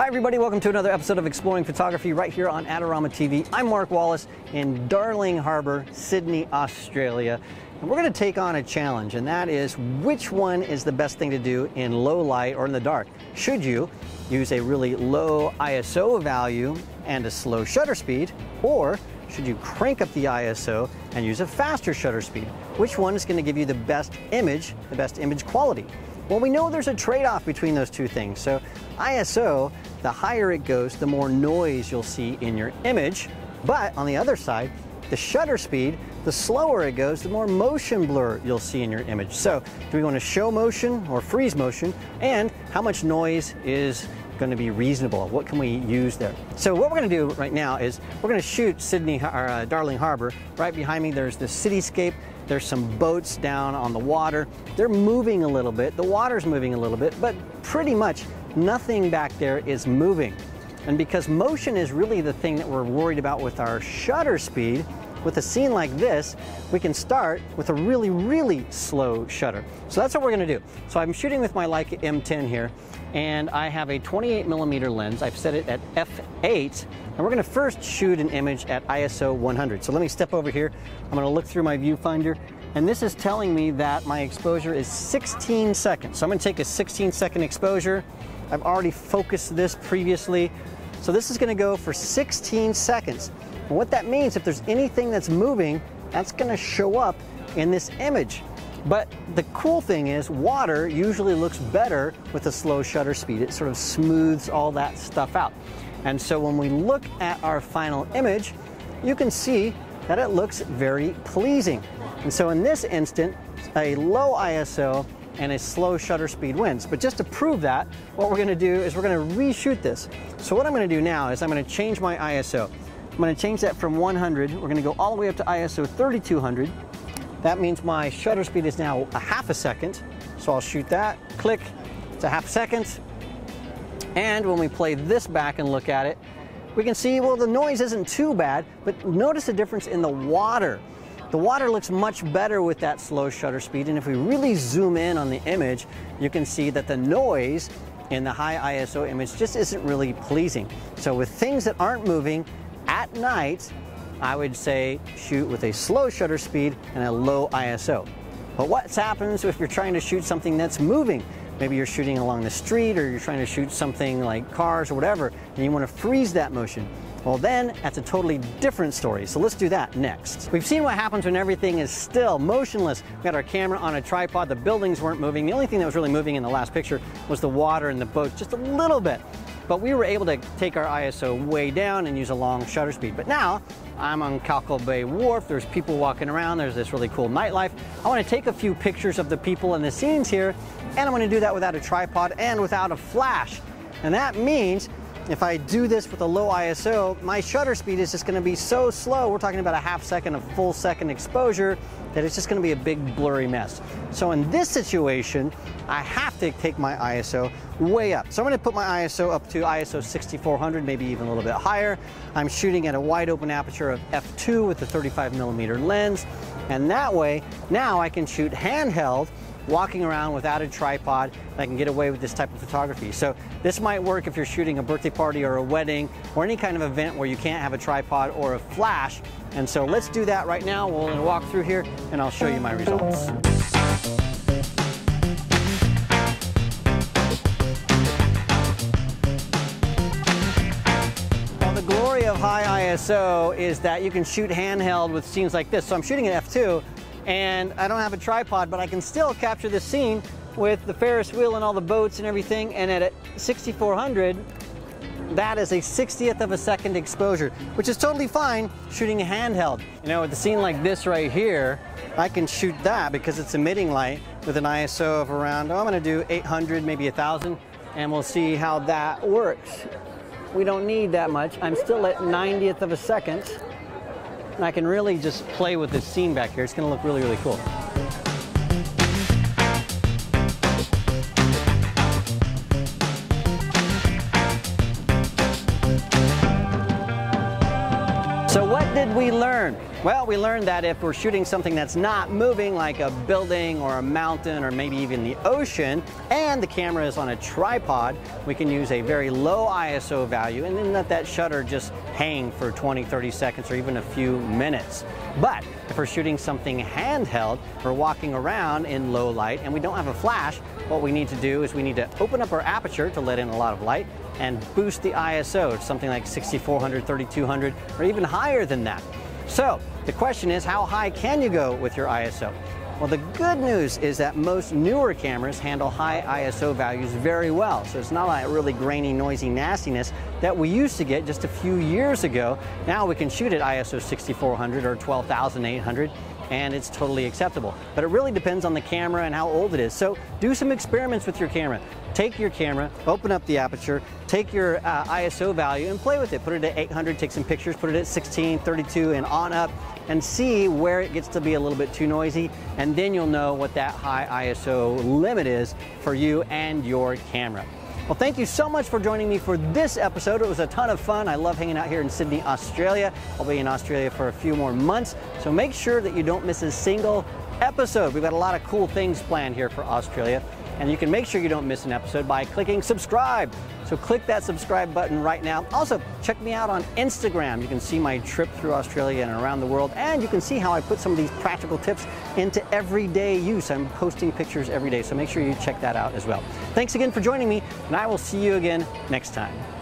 Hi everybody, welcome to another episode of Exploring Photography right here on Adorama TV. I'm Mark Wallace in Darling Harbour, Sydney, Australia. And we're going to take on a challenge, and that is which one is the best thing to do in low light or in the dark? Should you use a really low ISO value and a slow shutter speed, or should you crank up the ISO and use a faster shutter speed? Which one is going to give you the best image, the best image quality? Well, we know there's a trade-off between those two things. So ISO, the higher it goes, the more noise you'll see in your image. But on the other side, the shutter speed, the slower it goes, the more motion blur you'll see in your image. So do we want to show motion or freeze motion? And how much noise is going to be reasonable? What can we use there? So what we're going to do right now is we're going to shoot Sydney, uh, Darling Harbour. Right behind me there's the cityscape there's some boats down on the water. They're moving a little bit. The water's moving a little bit, but pretty much nothing back there is moving. And because motion is really the thing that we're worried about with our shutter speed, with a scene like this, we can start with a really, really slow shutter. So that's what we're gonna do. So I'm shooting with my Leica M10 here, and I have a 28 millimeter lens. I've set it at f8, and we're gonna first shoot an image at ISO 100. So let me step over here. I'm gonna look through my viewfinder, and this is telling me that my exposure is 16 seconds. So I'm gonna take a 16 second exposure. I've already focused this previously. So this is gonna go for 16 seconds. And what that means, if there's anything that's moving, that's gonna show up in this image. But the cool thing is water usually looks better with a slow shutter speed. It sort of smooths all that stuff out. And so when we look at our final image, you can see that it looks very pleasing. And so in this instant, a low ISO and a slow shutter speed wins. But just to prove that, what we're gonna do is we're gonna reshoot this. So what I'm gonna do now is I'm gonna change my ISO. I'm gonna change that from 100. We're gonna go all the way up to ISO 3200. That means my shutter speed is now a half a second. So I'll shoot that, click, it's a half second. And when we play this back and look at it, we can see, well, the noise isn't too bad, but notice the difference in the water. The water looks much better with that slow shutter speed, and if we really zoom in on the image, you can see that the noise in the high ISO image just isn't really pleasing. So with things that aren't moving, at night, I would say shoot with a slow shutter speed and a low ISO. But what happens if you're trying to shoot something that's moving? Maybe you're shooting along the street or you're trying to shoot something like cars or whatever, and you want to freeze that motion. Well then, that's a totally different story. So let's do that next. We've seen what happens when everything is still, motionless. We got our camera on a tripod, the buildings weren't moving. The only thing that was really moving in the last picture was the water and the boat, just a little bit but we were able to take our ISO way down and use a long shutter speed. But now I'm on Cockle Bay Wharf, there's people walking around, there's this really cool nightlife. I wanna take a few pictures of the people and the scenes here, and I'm gonna do that without a tripod and without a flash. And that means if I do this with a low ISO, my shutter speed is just gonna be so slow, we're talking about a half second, a full second exposure, that it's just gonna be a big blurry mess. So in this situation, I have to take my ISO way up. So I'm gonna put my ISO up to ISO 6400, maybe even a little bit higher. I'm shooting at a wide open aperture of f2 with a 35 millimeter lens. And that way, now I can shoot handheld walking around without a tripod I can get away with this type of photography. So this might work if you're shooting a birthday party or a wedding or any kind of event where you can't have a tripod or a flash. And so let's do that right now. We'll walk through here and I'll show you my results. the glory of high ISO is that you can shoot handheld with scenes like this. So I'm shooting at f2 and I don't have a tripod, but I can still capture the scene with the Ferris wheel and all the boats and everything. And at 6400, that is a 60th of a second exposure, which is totally fine shooting handheld. You know, with a scene like this right here, I can shoot that because it's emitting light with an ISO of around, oh, I'm gonna do 800, maybe 1,000, and we'll see how that works. We don't need that much. I'm still at 90th of a second. And I can really just play with this scene back here. It's gonna look really, really cool. Did we learn? Well, we learned that if we're shooting something that's not moving, like a building or a mountain or maybe even the ocean, and the camera is on a tripod, we can use a very low ISO value and then let that shutter just hang for 20, 30 seconds or even a few minutes. But if we're shooting something handheld, we're walking around in low light and we don't have a flash, what we need to do is we need to open up our aperture to let in a lot of light and boost the ISO to something like 6400, 3200, or even higher than that. So the question is, how high can you go with your ISO? Well, the good news is that most newer cameras handle high ISO values very well. So it's not like really grainy, noisy nastiness that we used to get just a few years ago. Now we can shoot at ISO 6400 or 12800 and it's totally acceptable. But it really depends on the camera and how old it is. So do some experiments with your camera. Take your camera, open up the aperture, take your uh, ISO value and play with it. Put it at 800, take some pictures, put it at 16, 32 and on up and see where it gets to be a little bit too noisy and then you'll know what that high ISO limit is for you and your camera. Well, thank you so much for joining me for this episode. It was a ton of fun. I love hanging out here in Sydney, Australia. I'll be in Australia for a few more months, so make sure that you don't miss a single episode. We've got a lot of cool things planned here for Australia. And you can make sure you don't miss an episode by clicking subscribe. So click that subscribe button right now. Also, check me out on Instagram. You can see my trip through Australia and around the world, and you can see how I put some of these practical tips into everyday use. I'm posting pictures every day, so make sure you check that out as well. Thanks again for joining me, and I will see you again next time.